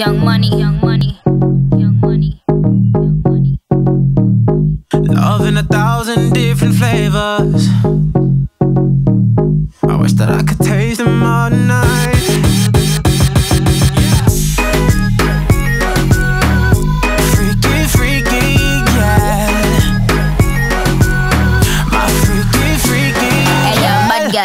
Young money, young money, young money, young money. Love in a thousand different flavors. I wish that I could taste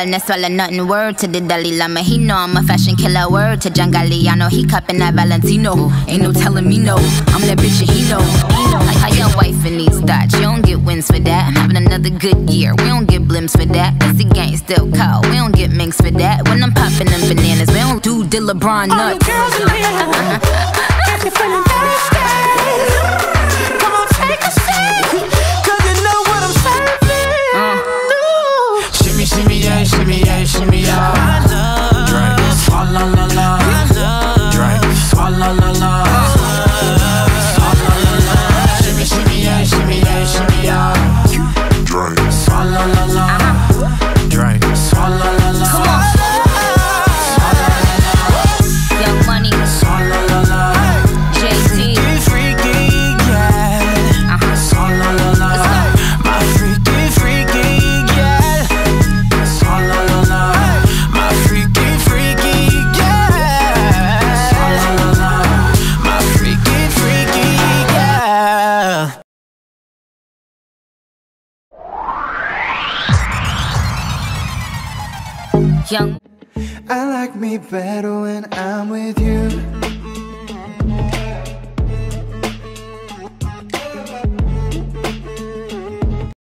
bad no swallow nothing. Word to the Dalai Lama, he know I'm a fashion killer. Word to John Galliano, he cupping that Valentino. Ain't no telling me no, I'm that bitch and he know. Like how your wife in these thoughts, you don't get wins for that. I'm having another good year, we don't get blimps for that. Cause the gang still cold, we don't get minks for that. When I'm popping them bananas, we don't do the LeBron All you nuts. girls in here, uh-huh. got me feeling thirsty. Shimmy, yeah, shimmy, yeah, shimmy, yeah. Young I like me better when I'm with you.